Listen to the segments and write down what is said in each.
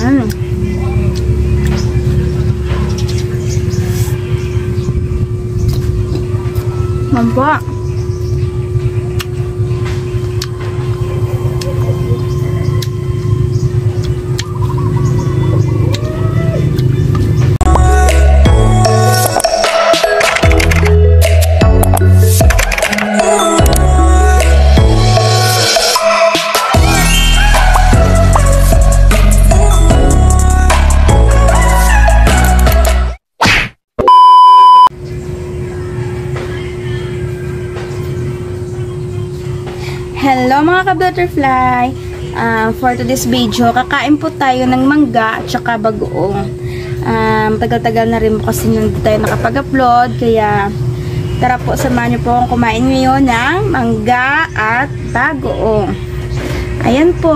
Mm. Mampa. Hello mga ka-butterfly! Uh, for today's video, kakain po tayo ng mangga at bagoong. Um, tagal-tagal na rin po kasi hindi tayo nakapag-upload, kaya tara po, samahan niyo po kumain ngayon ng mangga at bagoong. Ayan po,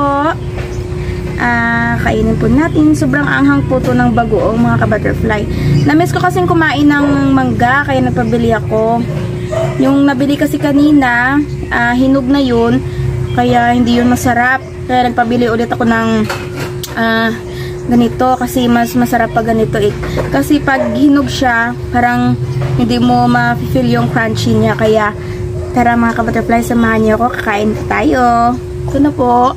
uh, kainin po natin. Sobrang anghang po to ng bagoong mga ka-butterfly. Namiss ko kasing kumain ng mangga, kaya nagpabili ako. Yung nabili kasi kanina, uh, hinog na yun, kaya hindi yun masarap. Kaya nagpabili ulit ako ng uh, ganito kasi mas masarap pag ganito eh. Kasi pag hinog siya, parang hindi mo ma-feel yung crunchy niya. Kaya tara mga ka-butterfly, samahan niyo ako. Kakain tayo. Ito na po.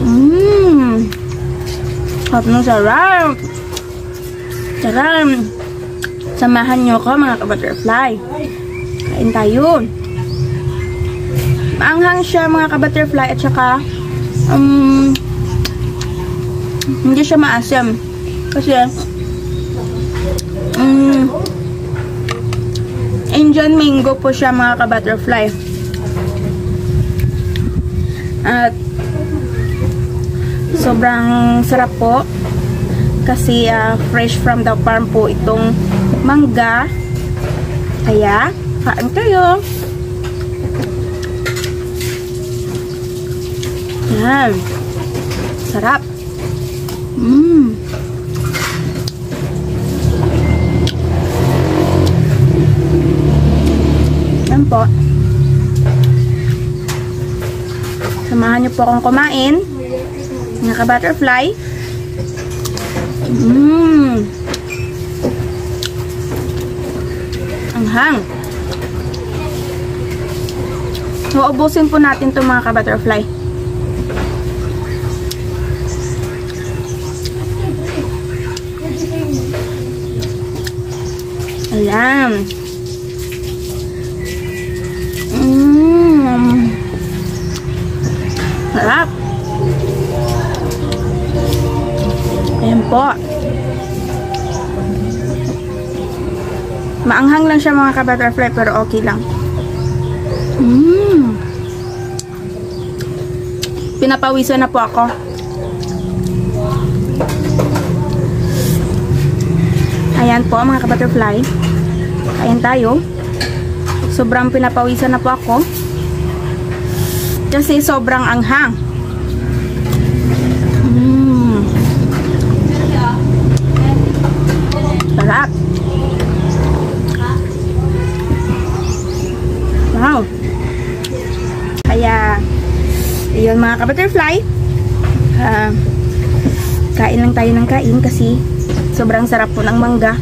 Mmm. Hot ng sarap. Sarap. Samahan niyo ako mga ka-butterfly. Kain tayo. Maanghang siya mga ka-butterfly at saka um, hindi siya maasim. Kasi um, Indian mango po siya mga ka-butterfly. At sobrang sarap po kasi uh, fresh from the farm po itong mangga. Kaya, kain kayo. Yan. Sarap. Mmm. Yan po. Samahan niyo po akong kumain. Naka-butterfly. Mmm. Ang hang. Uubusin po natin itong mga ka-butterfly. Ayan. Maanghang lang siya mga ka-butterfly pero okay lang. Mmm. Pinapawisan na po ako. Ayan po mga ka-butterfly. Ayan tayo. Sobrang pinapawisan na po ako. Kasi sobrang anghang. Mmm. Sarap. Wow. Kaya, yun mga ka-butterfly. Uh, kain lang tayo ng kain kasi sobrang sarap po ng mangga.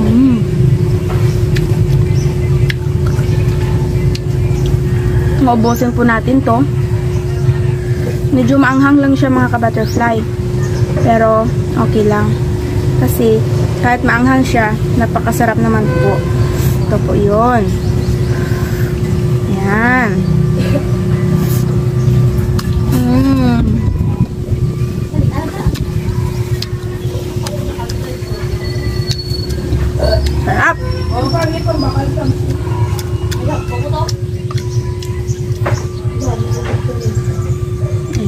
Mm. Maubusin po natin to. Medyo maanghang lang siya mga ka-butterfly. Pero, okay lang. Kasi, kahit maanghang siya, napakasarap naman po. Ito po yun. Yan. Sarap.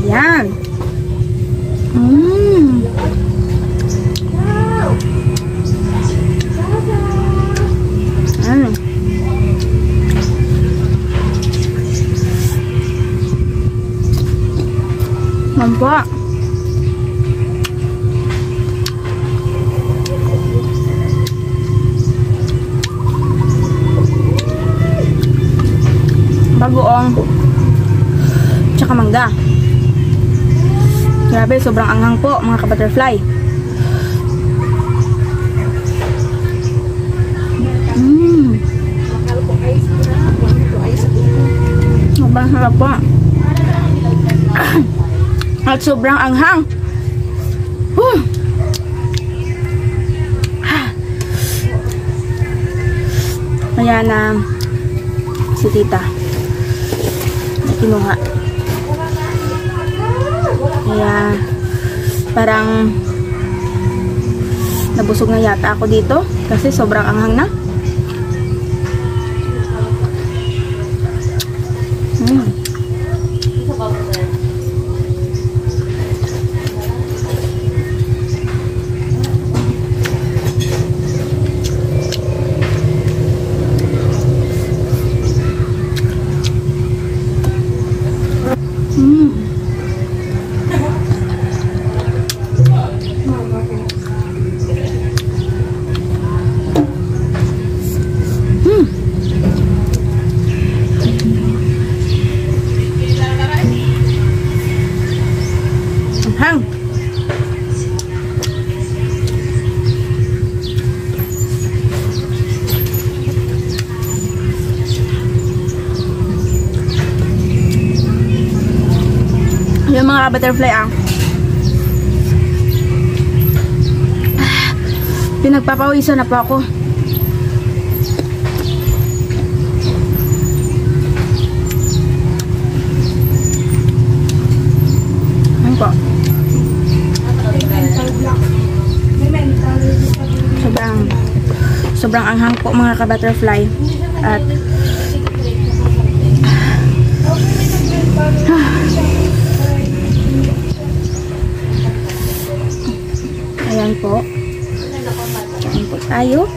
Ayan. Mmm. Mampa. bagoong tsaka mangga Grabe, sobrang anghang po mga ka-butterfly. Mmm. Sobrang sarap po. At sobrang anghang. Whew. Kaya na si tita kinuha. Kaya parang nabusog na yata ako dito kasi sobrang anghang na. Mm. Mm. Mm. Hang. Yung mga butterfly ah. Pinagpapawisan na po ako. Ano po? Sobrang sobrang anghang po mga ka-butterfly. At Ayan po. Ayan po tayo.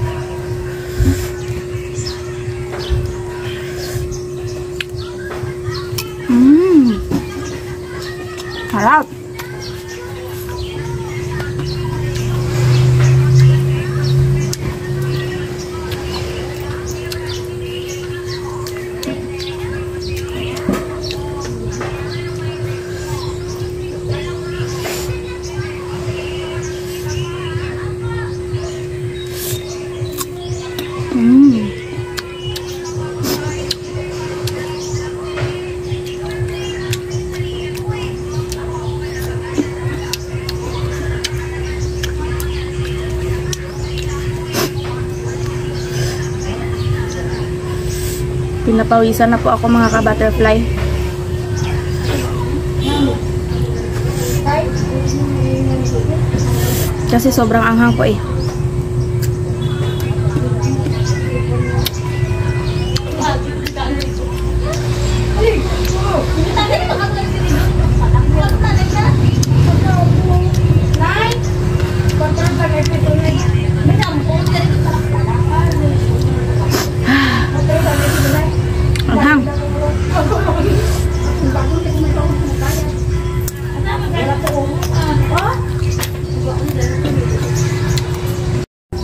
Mmm. Harap. Pinapawisan na po ako mga ka-butterfly. Kasi sobrang anghang po eh.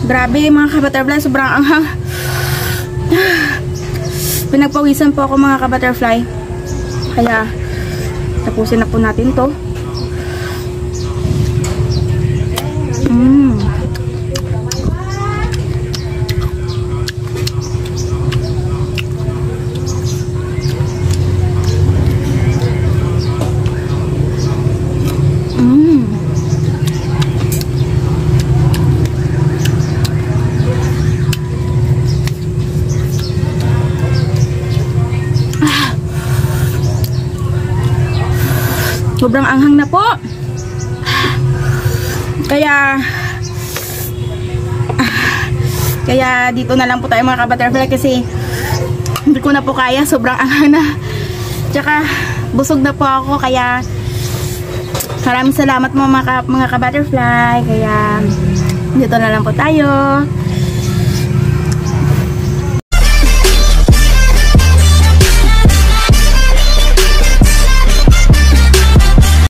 Grabe mga ka-butterfly, sobrang anghang. Pinagpawisan po ako mga ka-butterfly. Kaya, tapusin na po natin to. Sobrang anghang na po. Kaya kaya dito na lang po tayo mga ka-butterfly kasi hindi ko na po kaya. Sobrang anghang na. Tsaka busog na po ako kaya maraming salamat mo mga, mga ka-butterfly. Kaya dito na lang po tayo.